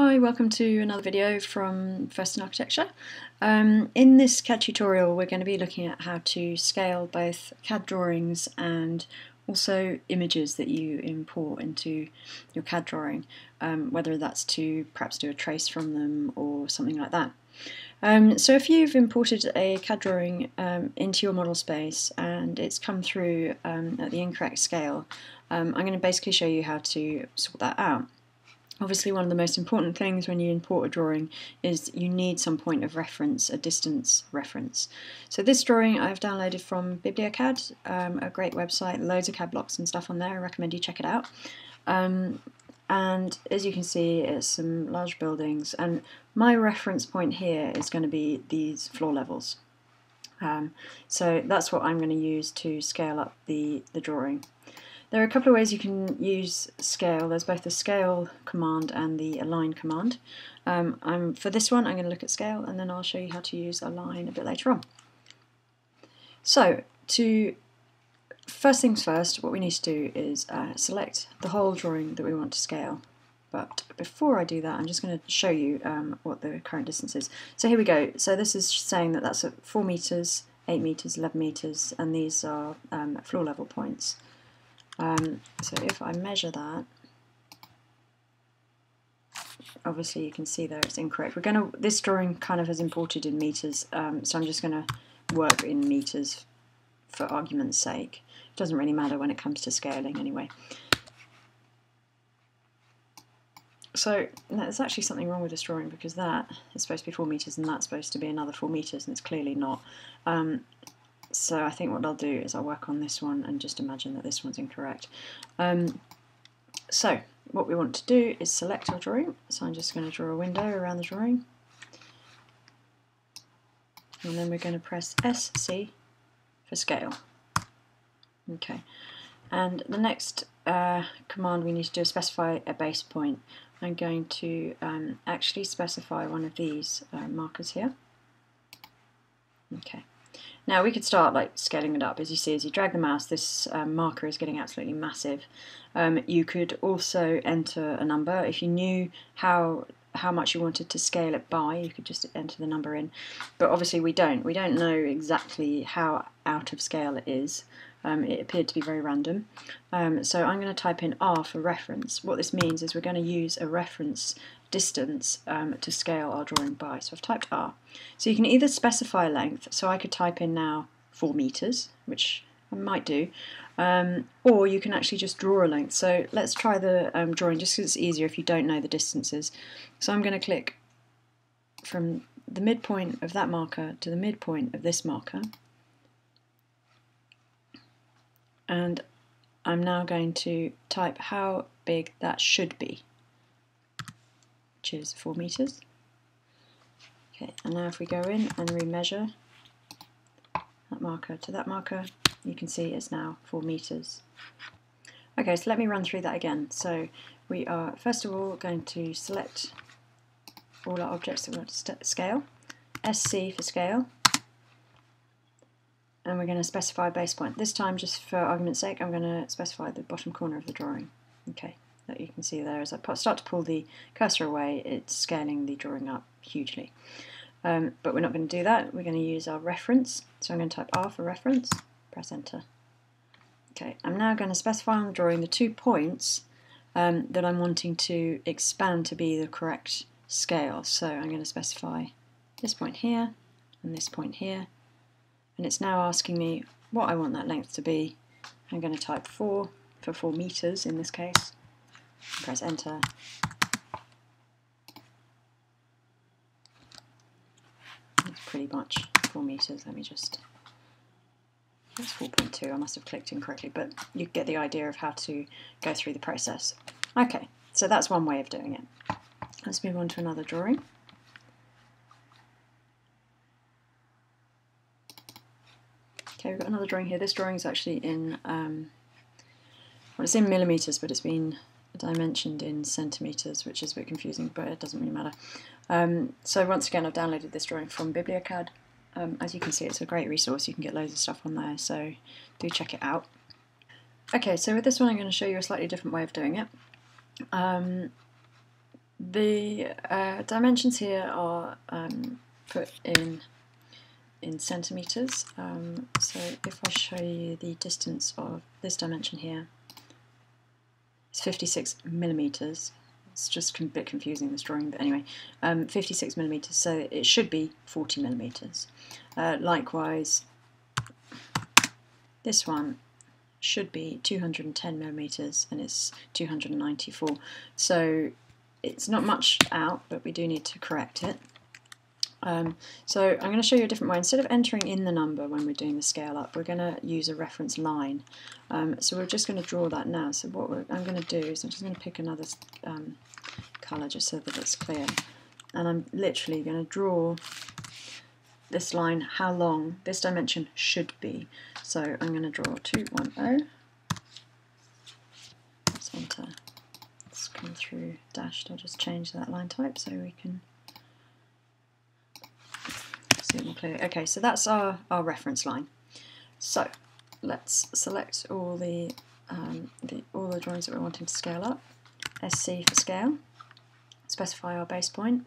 Hi, welcome to another video from First in Architecture. Um, in this CAD tutorial we're going to be looking at how to scale both CAD drawings and also images that you import into your CAD drawing, um, whether that's to perhaps do a trace from them or something like that. Um, so if you've imported a CAD drawing um, into your model space and it's come through um, at the incorrect scale, um, I'm going to basically show you how to sort that out. Obviously one of the most important things when you import a drawing is you need some point of reference, a distance reference. So this drawing I've downloaded from BiblioCAD, um, a great website, loads of CAD blocks and stuff on there, I recommend you check it out. Um, and as you can see it's some large buildings and my reference point here is going to be these floor levels. Um, so that's what I'm going to use to scale up the, the drawing. There are a couple of ways you can use scale. There's both the scale command and the align command. Um, for this one I'm going to look at scale and then I'll show you how to use align a bit later on. So to first things first, what we need to do is uh, select the whole drawing that we want to scale. But before I do that, I'm just going to show you um, what the current distance is. So here we go. So this is saying that that's at 4 meters, 8 meters, 11 meters, and these are um, floor level points. Um, so if I measure that, obviously you can see there it's incorrect. We're going to this drawing kind of has imported in meters, um, so I'm just going to work in meters for argument's sake. It doesn't really matter when it comes to scaling anyway. So there's actually something wrong with this drawing because that is supposed to be 4 meters and that's supposed to be another 4 meters and it's clearly not. Um, so I think what I'll do is I'll work on this one and just imagine that this one's incorrect. Um, so what we want to do is select our drawing. So I'm just going to draw a window around the drawing. And then we're going to press SC for scale. Okay. And the next uh, command we need to do is specify a base point. I'm going to um, actually specify one of these uh, markers here. Okay. Now we could start like scaling it up. As you see, as you drag the mouse, this um, marker is getting absolutely massive. Um, you could also enter a number. If you knew how how much you wanted to scale it by, you could just enter the number in. But obviously we don't. We don't know exactly how out of scale it is. Um, it appeared to be very random. Um, so I'm going to type in R for reference. What this means is we're going to use a reference distance um, to scale our drawing by. So I've typed R. So you can either specify a length, so I could type in now 4 meters, which I might do, um, or you can actually just draw a length. So let's try the um, drawing just because it's easier if you don't know the distances. So I'm going to click from the midpoint of that marker to the midpoint of this marker. And I'm now going to type how big that should be which is 4 meters. Okay, and now if we go in and remeasure that marker to that marker, you can see it's now 4 meters. Okay, so let me run through that again. So we are first of all going to select all our objects that we want to scale, SC for scale, and we're going to specify base point. This time, just for argument's sake, I'm going to specify the bottom corner of the drawing. Okay that you can see there as I start to pull the cursor away it's scaling the drawing up hugely. Um, but we're not going to do that we're going to use our reference. So I'm going to type R for reference press enter. Okay I'm now going to specify on the drawing the two points um, that I'm wanting to expand to be the correct scale. So I'm going to specify this point here and this point here. And it's now asking me what I want that length to be. I'm going to type 4 for 4 meters in this case press enter. It's pretty much 4 meters. Let me just. It's 4.2. I must have clicked incorrectly, but you get the idea of how to go through the process. Okay, so that's one way of doing it. Let's move on to another drawing. Okay, we've got another drawing here. This drawing is actually in, um, well, it's in millimeters, but it's been dimensioned in centimetres, which is a bit confusing, but it doesn't really matter. Um, so once again, I've downloaded this drawing from BiblioCAD. Um, as you can see, it's a great resource. You can get loads of stuff on there, so do check it out. Okay, so with this one, I'm going to show you a slightly different way of doing it. Um, The uh, dimensions here are um, put in in centimeters. Um, so if I show you the distance of this dimension here, it's 56 millimeters. It's just a bit confusing this drawing, but anyway, um, 56 millimeters. So it should be 40 millimeters. Uh, likewise, this one should be 210 millimeters, and it's 294. So it's not much out, but we do need to correct it. Um, so I'm going to show you a different way. Instead of entering in the number when we're doing the scale up, we're going to use a reference line. Um, so we're just going to draw that now. So what I'm going to do is I'm just going to pick another um, colour just so that it's clear. And I'm literally going to draw this line, how long this dimension should be. So I'm going to draw 210. Let's come through dashed. I'll just change that line type so we can see it more clearly. Okay, so that's our, our reference line. So let's select all the, um, the all the drawings that we're wanting to scale up. SC for scale. Specify our base point.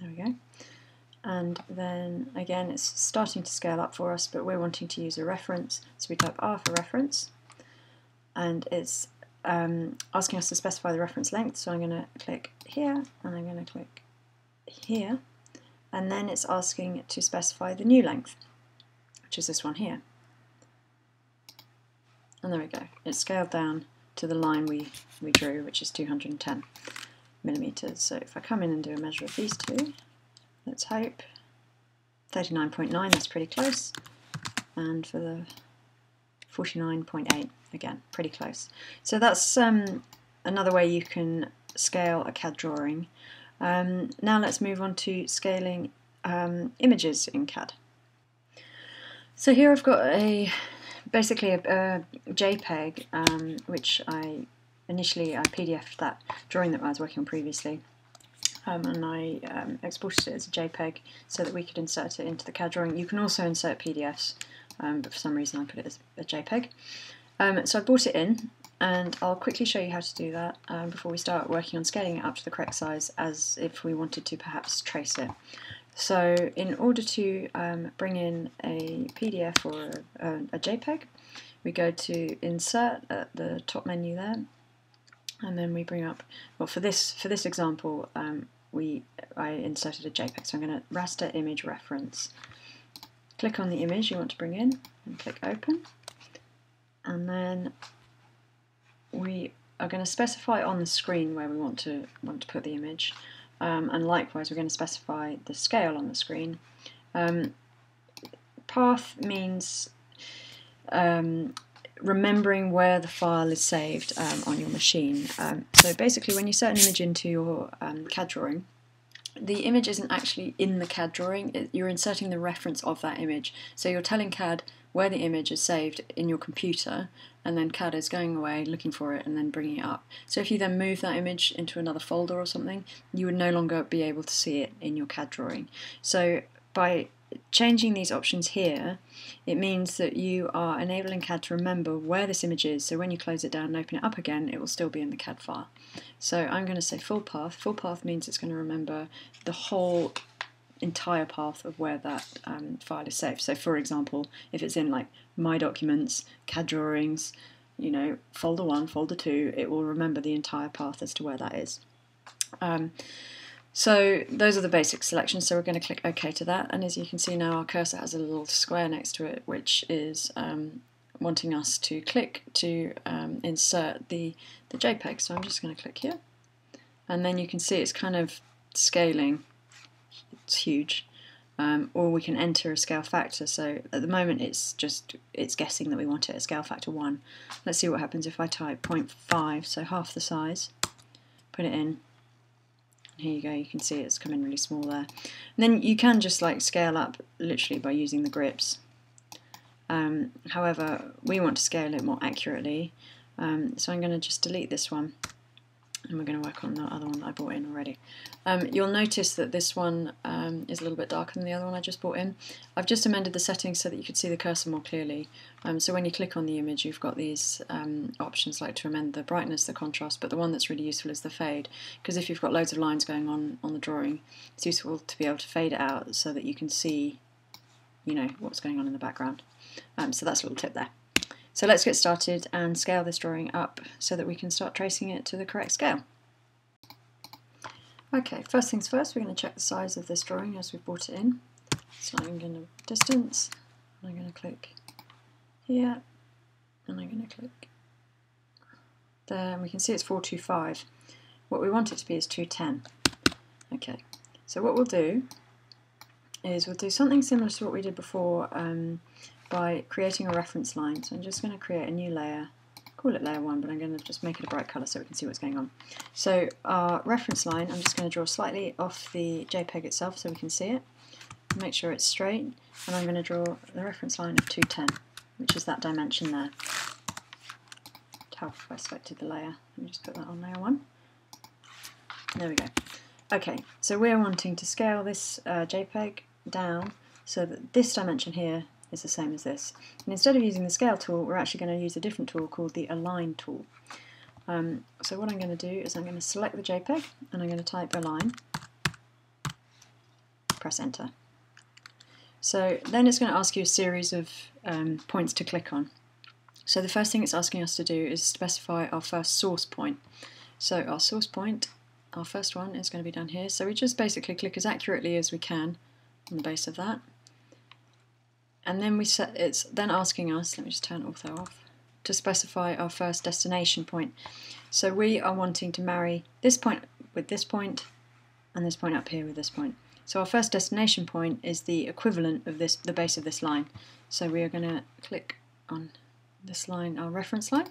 There we go. And then again, it's starting to scale up for us, but we're wanting to use a reference. So we type R for reference, and it's um, asking us to specify the reference length, so I'm going to click here, and I'm going to click here, and then it's asking to specify the new length, which is this one here. And there we go, it's scaled down to the line we, we drew, which is 210 millimeters. So if I come in and do a measure of these two, let's hope, 39.9, that's pretty close, and for the 49.8 again pretty close so that's um, another way you can scale a CAD drawing um, now let's move on to scaling um, images in CAD so here I've got a basically a, a JPEG um, which I initially I PDFed that drawing that I was working on previously um, and I um, exported it as a JPEG so that we could insert it into the CAD drawing. You can also insert PDFs um, but for some reason I put it as a JPEG. Um, so I've brought it in and I'll quickly show you how to do that um, before we start working on scaling it up to the correct size as if we wanted to perhaps trace it. So in order to um, bring in a PDF or a, a, JPEG, we go to Insert at the top menu there, and then we bring up, well for this for this example, um, we I inserted a JPEG, so I'm going to raster image reference click on the image you want to bring in and click open and then we are going to specify on the screen where we want to want to put the image. Um, and likewise we're going to specify the scale on the screen. Um, path means um, remembering where the file is saved um, on your machine. Um, so basically when you set an image into your um, CAD drawing the image isn't actually in the CAD drawing, it, you're inserting the reference of that image. So you're telling CAD where the image is saved in your computer, and then CAD is going away looking for it and then bringing it up. So if you then move that image into another folder or something, you would no longer be able to see it in your CAD drawing. So by changing these options here, it means that you are enabling CAD to remember where this image is, so when you close it down and open it up again, it will still be in the CAD file. So I'm going to say full path. Full path means it's going to remember the whole entire path of where that um, file is saved. So for example, if it's in like My Documents, CAD Drawings, you know, folder 1, folder 2, it will remember the entire path as to where that is. Um, so those are the basic selections, so we're going to click OK to that, and as you can see now our cursor has a little square next to it which is um, wanting us to click to um, insert the, the JPEG, so I'm just going to click here, and then you can see it's kind of scaling, it's huge, um, or we can enter a scale factor, so at the moment it's just, it's guessing that we want it at scale factor 1. Let's see what happens if I type 0.5, so half the size, put it in, here you go, you can see it's coming really small there. And then you can just like scale up literally by using the grips. Um, however, we want to scale it more accurately, um, so I'm going to just delete this one and we're going to work on the other one that I brought in already. Um, you'll notice that this one um, is a little bit darker than the other one I just brought in. I've just amended the settings so that you could see the cursor more clearly. Um, so when you click on the image you've got these um, options like to amend the brightness, the contrast, but the one that's really useful is the fade because if you've got loads of lines going on on the drawing it's useful to be able to fade it out so that you can see you know what's going on in the background. Um, so that's a little tip there. So let's get started and scale this drawing up so that we can start tracing it to the correct scale. Okay, first things first, we're going to check the size of this drawing as we brought it in. So I'm going to distance, and I'm going to click here, and I'm going to click there, and we can see it's 425. What we want it to be is 210. Okay, so what we'll do is we'll do something similar to what we did before um, by creating a reference line. So I'm just going to create a new layer, call it layer 1, but I'm going to just make it a bright colour so we can see what's going on. So our reference line, I'm just going to draw slightly off the JPEG itself so we can see it. Make sure it's straight, and I'm going to draw the reference line of 210, which is that dimension there. Have I selected the layer? Let me just put that on layer 1. There we go. Okay, so we're wanting to scale this uh, JPEG down so that this dimension here is the same as this. And instead of using the scale tool, we're actually going to use a different tool called the align tool. Um, so what I'm going to do is I'm going to select the JPEG and I'm going to type align, press enter. So then it's going to ask you a series of um, points to click on. So the first thing it's asking us to do is specify our first source point. So our source point, our first one is going to be down here. So we just basically click as accurately as we can on the base of that and then we set it's then asking us let me just turn ortho off to specify our first destination point. So we are wanting to marry this point with this point and this point up here with this point. So our first destination point is the equivalent of this the base of this line. So we are going to click on this line our reference line.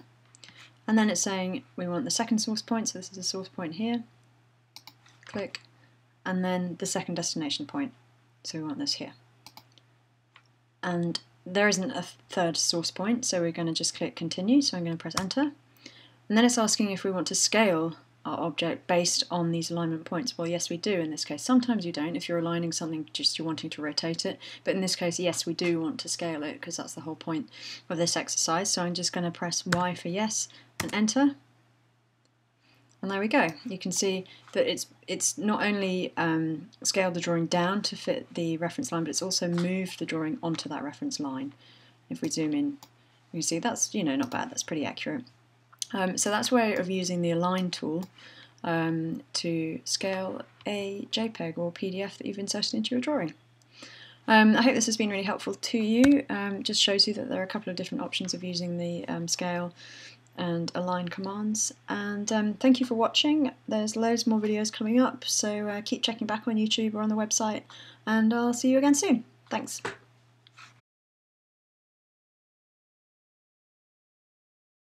And then it's saying we want the second source point. So this is a source point here. Click. And then the second destination point. So we want this here and there isn't a third source point, so we're going to just click continue, so I'm going to press enter. And then it's asking if we want to scale our object based on these alignment points. Well, yes, we do in this case. Sometimes you don't if you're aligning something just you're wanting to rotate it. But in this case, yes, we do want to scale it because that's the whole point of this exercise. So I'm just going to press Y for yes and enter. And there we go. You can see that it's it's not only um, scaled the drawing down to fit the reference line, but it's also moved the drawing onto that reference line. If we zoom in, you see that's you know not bad. That's pretty accurate. Um, so that's way of using the align tool um, to scale a JPEG or PDF that you've inserted into your drawing. Um, I hope this has been really helpful to you. Um, just shows you that there are a couple of different options of using the um, scale and align commands. And um, thank you for watching. There's loads more videos coming up, so uh, keep checking back on YouTube or on the website, and I'll see you again soon. Thanks.